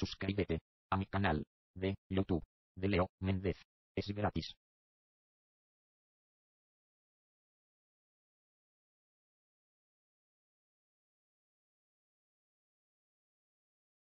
Suscríbete a mi canal de YouTube de Leo Méndez. Es gratis.